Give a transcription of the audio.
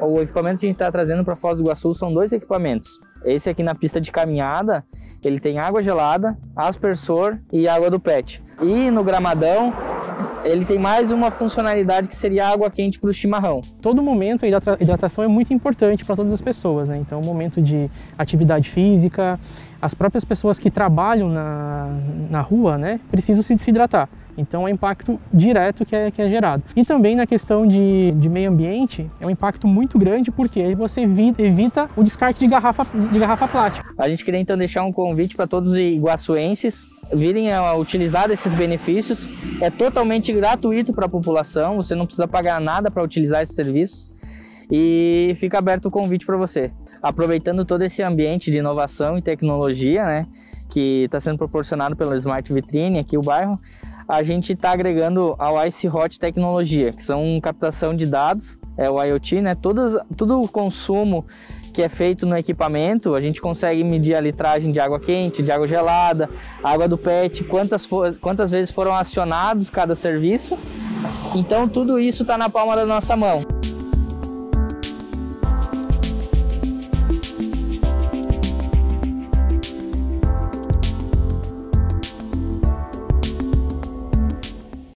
o equipamento que a gente está trazendo para Foz do Iguaçu são dois equipamentos. Esse aqui na pista de caminhada, ele tem água gelada, aspersor e água do PET. E no gramadão, ele tem mais uma funcionalidade que seria água quente para o chimarrão. Todo momento a hidratação é muito importante para todas as pessoas, né? Então, o momento de atividade física, as próprias pessoas que trabalham na, na rua, né, precisam se hidratar. Então é um impacto direto que é, que é gerado. E também na questão de, de meio ambiente, é um impacto muito grande porque aí você evita o descarte de garrafa, de garrafa plástica. A gente queria então deixar um convite para todos os iguaçuenses virem a utilizar esses benefícios. É totalmente gratuito para a população, você não precisa pagar nada para utilizar esses serviços. E fica aberto o convite para você. Aproveitando todo esse ambiente de inovação e tecnologia, né, que está sendo proporcionado pelo Smart Vitrine aqui o bairro, a gente está agregando ao Ice Hot Tecnologia, que são captação de dados, é o IoT, né? Todas, todo o consumo que é feito no equipamento, a gente consegue medir a litragem de água quente, de água gelada, água do PET, quantas, for, quantas vezes foram acionados cada serviço. Então tudo isso está na palma da nossa mão.